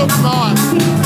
somos nós.